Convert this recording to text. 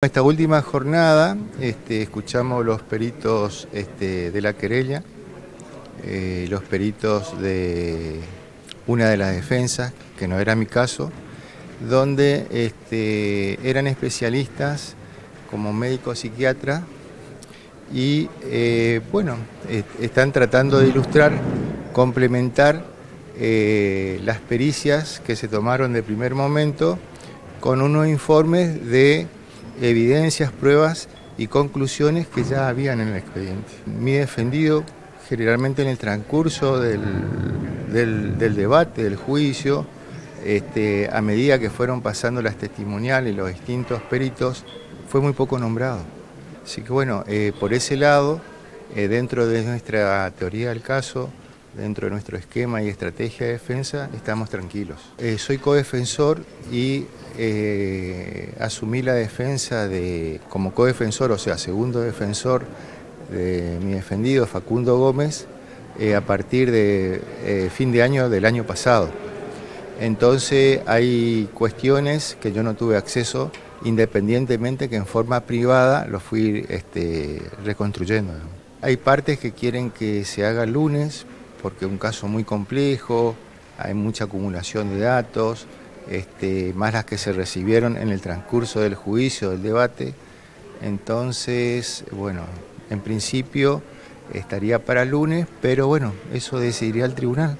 Esta última jornada este, escuchamos los peritos este, de la querella, eh, los peritos de una de las defensas, que no era mi caso, donde este, eran especialistas como médico psiquiatra y eh, bueno, están tratando de ilustrar, complementar eh, las pericias que se tomaron de primer momento con unos informes de evidencias, pruebas y conclusiones que ya habían en el expediente. Mi defendido, generalmente en el transcurso del, debate, del juicio, este, a medida que fueron pasando las testimoniales, los distintos peritos, fue muy poco nombrado. Así que bueno, eh, por ese lado, eh, dentro de nuestra teoría del caso, dentro de nuestro esquema y estrategia de defensa, estamos tranquilos. Eh, soy codefensor y eh, asumí la defensa de, como codefensor, o sea, segundo defensor de mi defendido Facundo Gómez, eh, a partir de eh, fin de año del año pasado. Entonces hay cuestiones que yo no tuve acceso independientemente que en forma privada lo fui este, reconstruyendo. Hay partes que quieren que se haga lunes porque es un caso muy complejo, hay mucha acumulación de datos, este, más las que se recibieron en el transcurso del juicio, del debate. Entonces, bueno, en principio estaría para lunes, pero bueno, eso decidiría el tribunal.